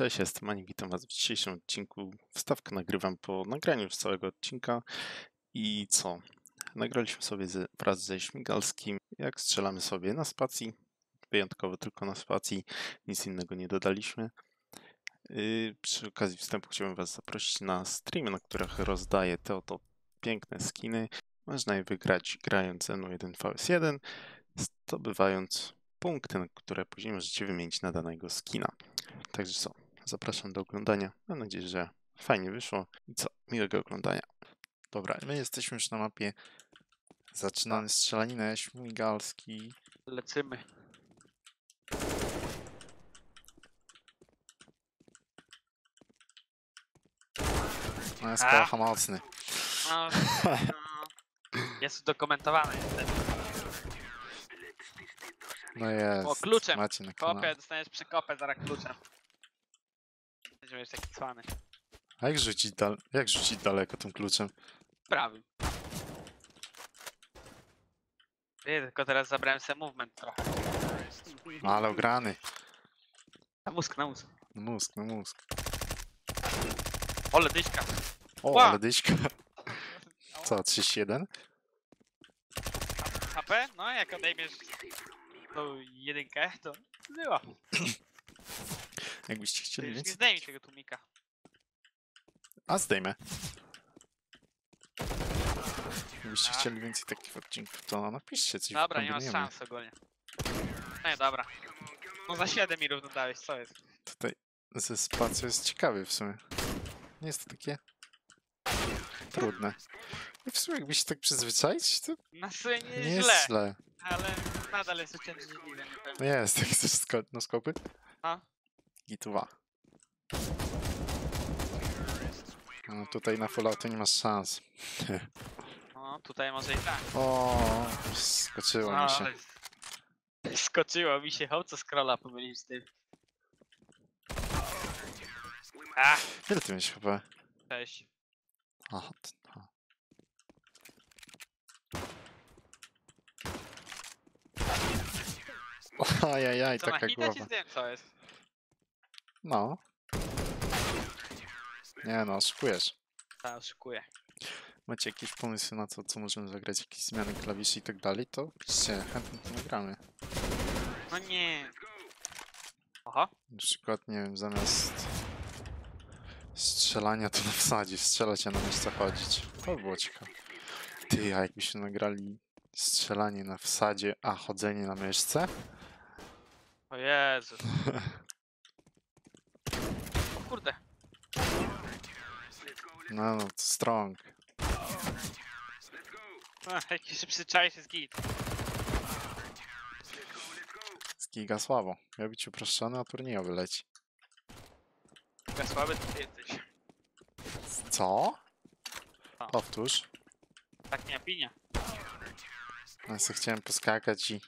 Cześć, jestem Mani, witam Was w dzisiejszym odcinku. Wstawkę nagrywam po nagraniu już całego odcinka. I co? Nagraliśmy sobie z, wraz ze Śmigalskim, jak strzelamy sobie na spacji, wyjątkowo tylko na spacji, nic innego nie dodaliśmy. Yy, przy okazji wstępu chciałbym Was zaprosić na streamy, na których rozdaję te oto piękne skiny. Można je wygrać grając ze mną 1vs1, zdobywając punkty, które później możecie wymienić na danego skina. Także co, zapraszam do oglądania. Mam nadzieję, że fajnie wyszło. I co, miłego oglądania. Dobra, my jesteśmy już na mapie. Zaczynamy strzelaninę, śmigalski. Lecymy. No jest A. kołacha mocny. No, no, jest udokumentowany. No jest. O, kluczem. Macie na Kopę, dostaniesz przekopę zaraz kluczem. Będziesz taki cwany. A jak rzucić, dal jak rzucić daleko tym kluczem? Prawym. Ty, tylko teraz zabrałem sobie movement trochę. No, ale ograny. Na mózg, na mózg. No mózg, no mózg. Ole, dyśka. O, Ła! ale dyśka. Co, 31? HP? No, jak odejmiesz tą jedynkę, to było. Jakbyście chcieli Już nie więcej? zdejmij tego tłumika. A zdejmę. Jakbyście A. chcieli więcej takich odcinków, to napiszcie coś Dobra, nie masz wykombinujemy. szans ogólnie. Nie, dobra. No za 7 mi równo dałeś, co jest? Tutaj ze spacją jest ciekawy w sumie. Nie jest to takie trudne. I w sumie jakby się tak przyzwyczaić, to Na sumie nie, nie jest źle, ale nadal jest uciążliwe. No jest, jak chcesz sko- no skopy? No. I tu wa. No tutaj na falloutu nie masz szans. No, tutaj może i tak. O, skoczyło No, mi się. ale Skoczyło mi się, co scrolla pomylił z tym. A, Ile ty miałeś chyba? cześć. Aha, t- aha. Ajajaj, Co na taka hita ci głowa. zdjąłem, co jest? No. Nie no, szykujesz. Ta, szykuję. Macie jakieś pomysły na to, co możemy zagrać, jakieś zmiany klawiszy i tak dalej, to piszcie, chętnie to nagramy. No nie. Oho, Na przykład, nie wiem, zamiast strzelania to na wsadzie, strzelać, a na miejsce chodzić. To by było ciekawe. Ty, a jakbyśmy nagrali strzelanie na wsadzie, a chodzenie na myszce? o Jezu. O kurde. No, no, to strong. Ach, Jaki szybszy czaj się z git. Z giga słabo. Miał być uproszczony, a turniejowy leci. Taka słaby to ty jesteś. Co? Co? Powtórz. Tak nie opinia. Ja sobie chciałem poskakać i...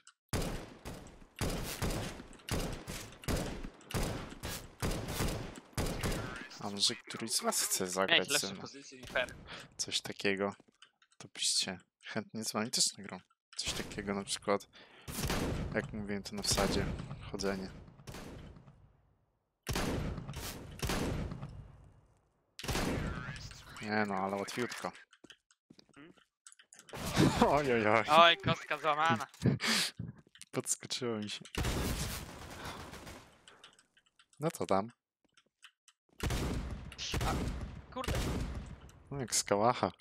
A może któryś z was chce Miałeś zagrać ze mną? niż. Coś takiego, to piszcie. Chętnie z wami też nagram. Coś takiego na przykład, jak mówiłem, to na wsadzie chodzenie. Nie no, ale łatwiutko. Mhm. Oj, oj, oj. Oj, kostka złamana. Podskoczyło mi się. No to tam. Kurde. No jak z kałacha.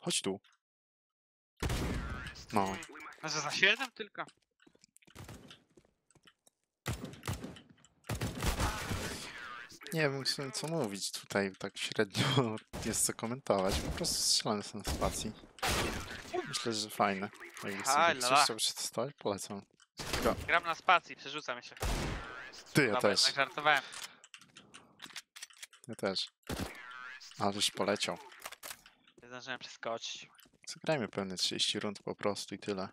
Chodź tu. No, Może za 7 tylko? nie wiem w sumie co mówić tutaj, tak średnio jest co komentować. Po prostu strzelam z spacji. Myślę, że fajne. Jakby sobie Aj, ktoś lala. chciał przetestować, polecam. Gram na spacji, przerzucam się. Ty, ja Dobra, też. tak żartowałem. Ja też. Ale żeś poleciał. Nie zdążyłem przeskoczyć. Zagrajmy pewnie 30 rund po prostu i tyle.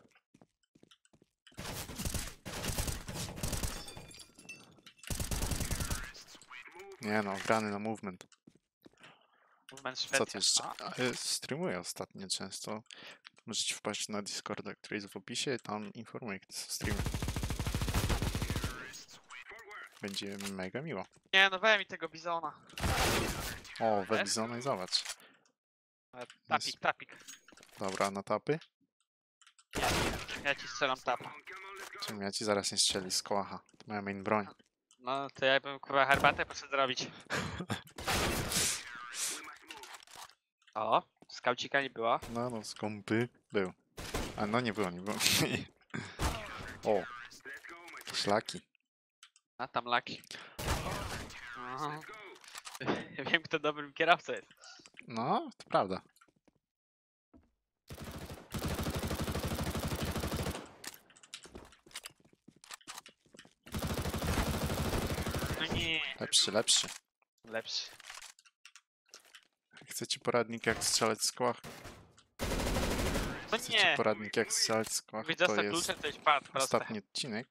Nie no, grany na movement. Movement Co Szwecja. to jeszcze? Y, Streamuję ostatnio często. Możecie wpaść na Discorda, który jest w opisie, tam informuję, kiedy są streamy. Będzie mega miło. Nie, no weź mi tego bizona. O, Webizona i zobacz. E, Tapik, tapik. Dobra, na tapy? Ja ci strzelam tapa. Czym ja ci zaraz nie strzeli z kołacha. To moja main broń. No to ja bym kurwa herbatę poszedł zrobić. O, skaucika nie było. No, no, skąpy był. A no nie było, nie było. o, szlaki. A tam laki. Aha. Wiem kto dobrym kierowcą jest. No, to prawda. No nie, Lepszy, lepszy. lepszy. Chcecie poradnik jak strzelać z kołach? No Chcecie nie. poradnik jak strzelać z? Jakbyś To dostał jest to proste. ostatni odcinek.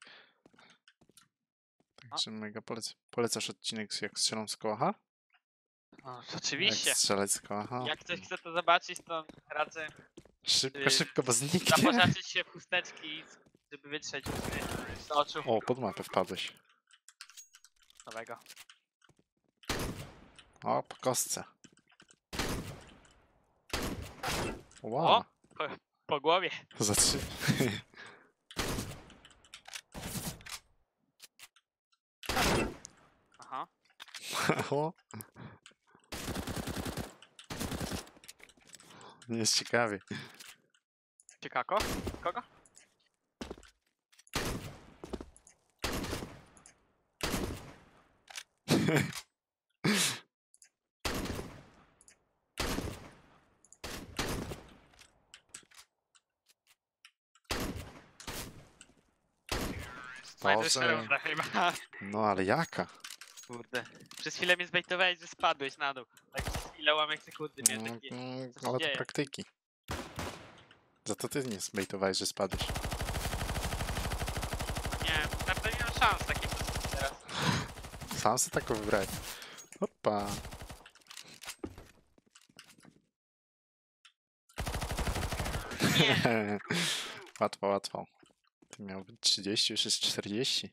Także mega polec polecasz odcinek jak strzelam z kołacha? O, oczywiście. Jak strzelać z kołacha? Jak ktoś chce to zobaczyć, to radzę Szybko, y, szybko, bo zniknie. zapożaczyć się w chusteczki, żeby wytrzeć łzy z oczu. O, pod mapę wpadłeś. Nowego. O, po kostce. Wow, O! Po, po głowie. za trzy. Aha. o. Nie jest ciekawie. Ciekako? Kogo? Najwyższa Boże. runda chyba. No ale jaka? Kurde. Przez chwilę mnie zbejtowałeś, że spadłeś na dół. Tak przez chwilę łamek sekundy miałem No, takie... mm, ale to dzieje? praktyki. Za to ty nie zbejtowałeś, że spadłeś. Nie, naprawdę nie mam szans takiej pozycji teraz. Sam sobie taką wybrać. Opa. Nie. łatwo, łatwo. To miał być 30, już jest 40.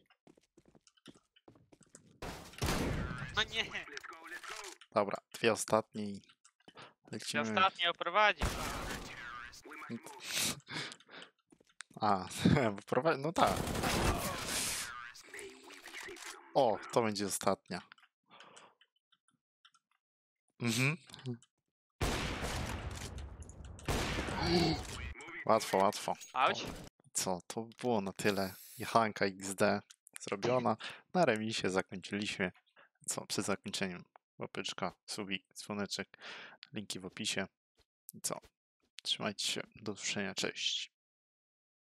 No nie. Dobra, dwie ostatnie i lecimy. ostatnio oprowadził. A, bo prowadzi... no tak. O, to będzie ostatnia. Mhm. Łatwo, łatwo. Auć. Co, to było na tyle. Jechanka XD zrobiona. Na remisie zakończyliśmy. Co, przed zakończeniem łapeczka, subik, dzwoneczek, linki w opisie. I co? Trzymajcie się, do usłyszenia, cześć.